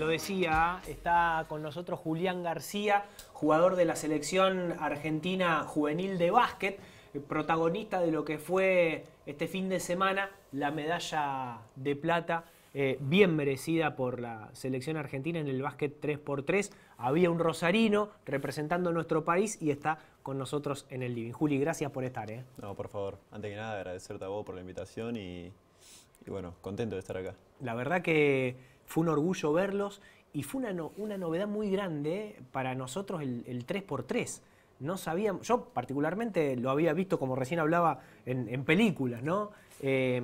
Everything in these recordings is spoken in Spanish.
lo decía, está con nosotros Julián García, jugador de la selección argentina juvenil de básquet, protagonista de lo que fue este fin de semana la medalla de plata, eh, bien merecida por la selección argentina en el básquet 3x3. Había un rosarino representando nuestro país y está con nosotros en el living. Juli, gracias por estar. ¿eh? No, por favor, antes que nada agradecerte a vos por la invitación y, y bueno, contento de estar acá. La verdad que fue un orgullo verlos y fue una, una novedad muy grande para nosotros el, el 3x3. No sabíamos, yo particularmente lo había visto como recién hablaba en, películas, ¿no? Eh,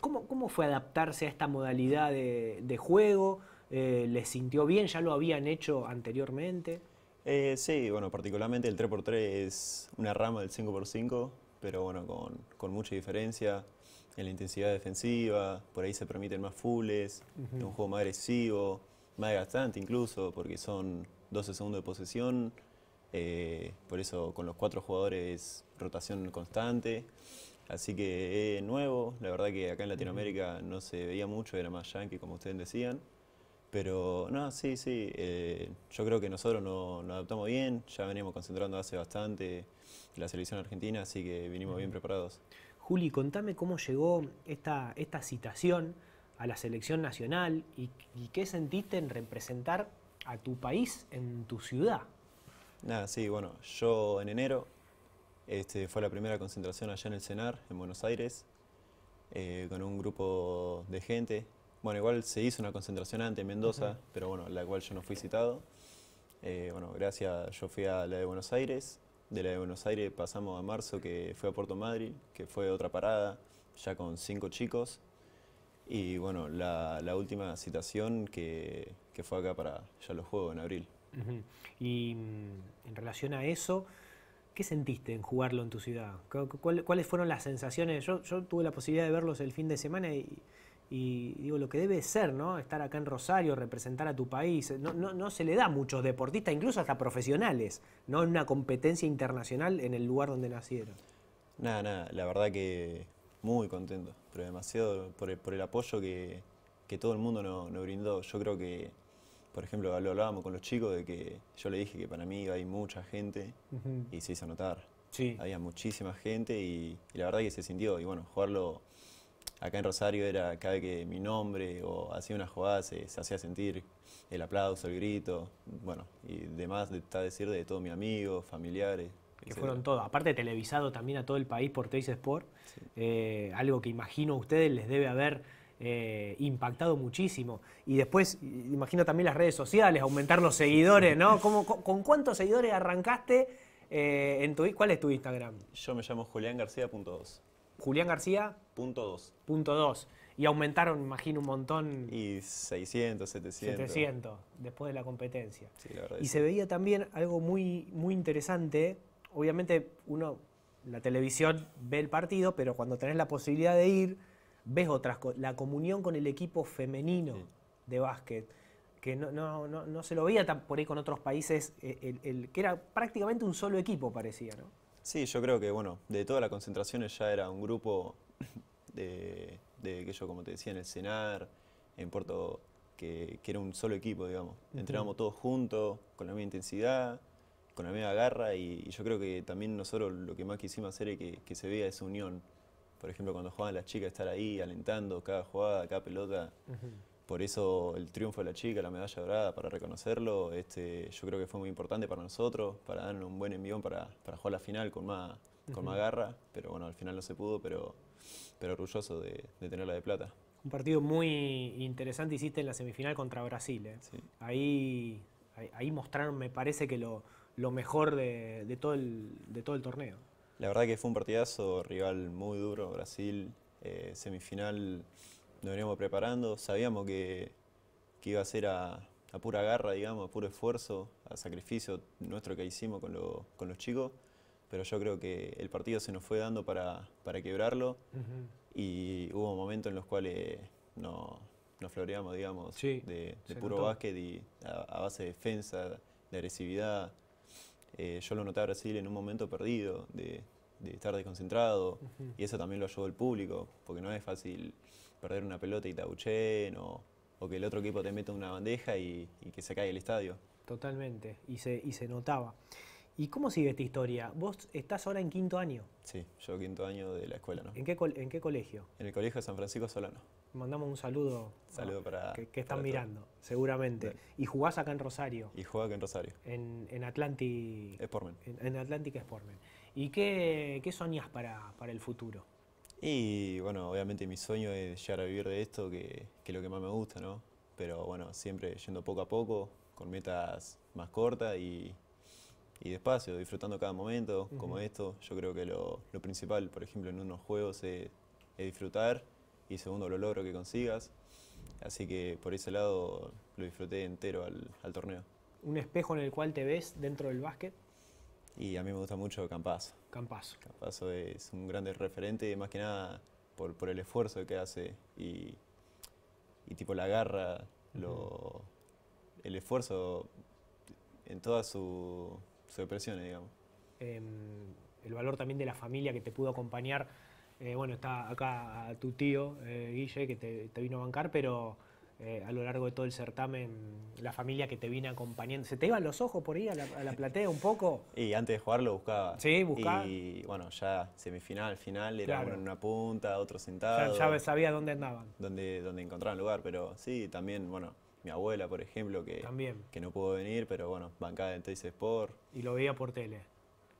¿cómo, cómo fue adaptarse a esta modalidad de, de juego? Eh, ¿Les sintió bien? ¿Ya lo habían hecho anteriormente? Eh, sí, bueno, particularmente el 3x3 es una rama del 5x5, pero bueno, con, con mucha diferencia en la intensidad defensiva, por ahí se permiten más fulls, un juego más agresivo, más desgastante incluso, porque son 12 segundos de posesión, eh, por eso con los cuatro jugadores rotación constante, así que es nuevo, la verdad que acá en Latinoamérica no se veía mucho, era más yankee como ustedes decían, pero no, sí, sí, eh, yo creo que nosotros no- nos adaptamos bien, ya venimos concentrando hace bastante la selección argentina, así que vinimos bien preparados. Juli, contame cómo llegó esta, esta citación a la selección nacional y, y qué sentiste en representar a tu país en tu ciudad. Nada, sí, bueno, yo en enero este, fue la primera concentración allá en el CENAR, en Buenos Aires, eh, con un grupo de gente. Bueno, igual se hizo una concentración antes en Mendoza, pero bueno, la cual yo no fui citado. Eh, bueno, gracias, yo fui a la de Buenos Aires. De la de Buenos Aires pasamos a marzo, que fue a Puerto Madryn, que fue otra parada, ya con cinco chicos. Y bueno, la, última citación que, que fue acá para ya los Juegos en abril. Y mm, en relación a eso, ¿qué sentiste en jugarlo en tu ciudad? ¿Cu- cu- cuál- ¿Cuáles fueron las sensaciones? Yo, yo tuve la posibilidad de verlos el fin de semana y, y digo, lo que debe ser, ¿no? Estar acá en Rosario, representar a tu país. No, no, no se le da a muchos deportistas, incluso hasta profesionales, ¿no? En una competencia internacional en el lugar donde nacieron. Nada, nada, la verdad que muy contento, pero demasiado por el, por el apoyo que, que todo el mundo nos, brindó. Yo creo que, por ejemplo, lo hablábamos con los chicos de que yo le dije que para mí hay mucha gente y se hizo notar. Sí. Había muchísima gente y, y la verdad que se sintió. Y bueno, jugarlo acá en Rosario era cada vez que mi nombre o hacía una jugada se, se hacía sentir el aplauso, el grito. Bueno, y demás está decir de todos mis amigos, familiares. que etcétera. fueron todos. Aparte televisado también a todo el país por Teis Sport, eh, algo que imagino a ustedes les debe haber eh, impactado muchísimo. Y después, imagino también las redes sociales, aumentar los seguidores, ¿no? ¿Cómo- con, cuántos seguidores arrancaste eh, en tu, ¿Cuál es tu Instagram? Yo me llamo Julián García punto dos. Julián García, Punto dos. punto dos. Y aumentaron, imagino, un montón, Y 600, 700. 700, después de la competencia. Sí, la verdad. Y se veía también algo muy, muy interesante. Obviamente uno, la televisión ve el partido, pero cuando tenés la posibilidad de ir, ves otras cosas. La comunión con el equipo femenino Sí. de básquet, que no, no, no, no se lo veía tan por ahí con otros países, eh, el, el- que era prácticamente un solo equipo, parecía, ¿no? Sí, yo creo que, bueno, de todas las concentraciones ya era un grupo de, de que yo, como te decía, en el CENAR, en Puerto, que, que era un solo equipo, digamos. Entrenábamos todos juntos, con la misma intensidad, con la misma garra, y, y yo creo que también nosotros lo que más quisimos hacer es que, que se vea esa unión. Por ejemplo, cuando jugaban las chicas, estar ahí alentando cada jugada, cada pelota. Por eso el triunfo de la chica, la medalla dorada, para reconocerlo, este, yo creo que fue muy importante para nosotros, para darnos un buen envión para, para jugar la final con más, con más garra, pero bueno, al final no se pudo, pero, pero orgulloso de, de tenerla de plata. Un partido muy interesante hiciste en la semifinal contra Brasil. ¿eh? Sí. Ahí, ahí mostraron, me parece que lo, lo mejor de, de todo el, de todo el torneo. La verdad que fue un partidazo, rival muy duro, Brasil, eh, semifinal nos veníamos preparando, sabíamos que, que iba a ser a, a pura garra, digamos, a puro esfuerzo, a sacrificio nuestro que hicimos con, lo- con los chicos, pero yo creo que el partido se nos fue dando para, para quebrarlo y hubo momentos en los cuales no, nos floreamos, digamos, Sí, de, puro notó. básquet y a, a base de defensa, de agresividad. Eh, yo lo noté a Brasil en un momento perdido, de, de estar desconcentrado, y eso también lo ayudó el público, porque no es fácil perder una pelota y te abucheen o, o que el otro equipo te meta una bandeja y, y que se caiga el estadio. Totalmente, y se, y se notaba. ¿Y cómo sigue esta historia? Vos estás ahora en quinto año. Sí, yo quinto año de la escuela, ¿no? ¿En qué, en qué colegio? En el colegio de San Francisco Solano. Mandamos un saludo. Saludo a- para- Que, que están para mirando, seguramente. Y jugás acá en Rosario, Y juega acá en Rosario. en, en Atlantic, Sportman. en, en Atlantic Sportmen. ¿Y qué, qué soñás para, para el futuro? Y bueno, obviamente mi sueño es llegar a vivir de esto, que, que es lo que más me gusta, ¿no? Pero bueno, siempre yendo poco a poco, con metas más cortas y, y despacio, disfrutando cada momento, como Ujú. esto. Yo creo que lo, lo principal, por ejemplo, en unos juegos es, es disfrutar y segundo, lo logro que consigas. Así que por ese lado lo disfruté entero al, al torneo. ¿Un espejo en el cual te ves dentro del básquet? Y a mí me gusta mucho Campazo. Campazo. Campazo es un grande referente, más que nada por, por el esfuerzo que hace y, y tipo la garra, lo, el esfuerzo en todas sus su expresiones, digamos. Em, el valor también de la familia que te pudo acompañar. Eh, bueno, está acá tu tío, eh, Guille, que te, te vino a bancar, pero eh, a lo largo de todo el certamen, la familia que te viene acompañando. ¿Se te iban los ojos por ahí a la, a la platea un poco? Y antes de jugar lo buscaba. Sí, buscaba. Y bueno, ya semifinal, final, era Claro. uno en una punta, otro Ya, sentado. ya sabía dónde andaban. donde, donde encontraban lugar, pero sí, también, bueno, mi abuela, por ejemplo, que, También. que no pudo venir, pero bueno, bancada en Teis Sport, Y lo veía por tele.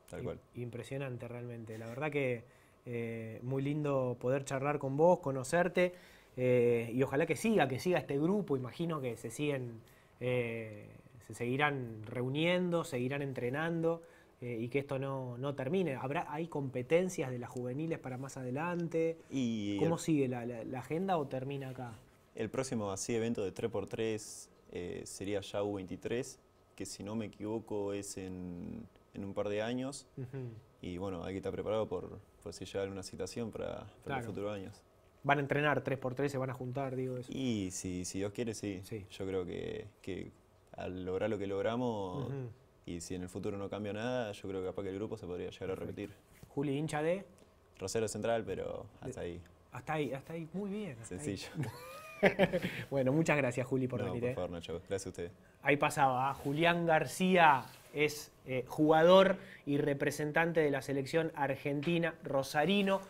tal I- cual. Impresionante realmente. La verdad que eh, muy lindo poder charlar con vos, conocerte eh, y ojalá que siga, que siga este grupo. Imagino que se siguen, eh, se seguirán reuniendo, seguirán entrenando eh, y que esto no, no termine. Habrá, hay competencias de las juveniles para más adelante. Y ¿Cómo el, sigue la, la- la agenda o termina acá? el próximo así evento de 3x3 eh, sería ya U23, que si no me equivoco es en, en un par de años. Y bueno, hay que estar preparado por, por si llega alguna citación para, para Claro. los futuros años. Van a entrenar 3x3, se van a juntar, digo eso. Y si, si Dios quiere, sí. Sí. Yo creo que, que al lograr lo que logramos, y si en el futuro no cambia nada, yo creo que capaz que el grupo se podría llegar a repetir. Juli, hincha de... Rosero Central, pero hasta ahí. Hasta ahí, hasta ahí, muy bien. Sencillo. Bueno, muchas gracias Juli por no, venir. por eh. favor, Nacho. Gracias a usted. Ahí pasaba, ¿ah? Julián García es eh, jugador y representante de la selección argentina rosarino.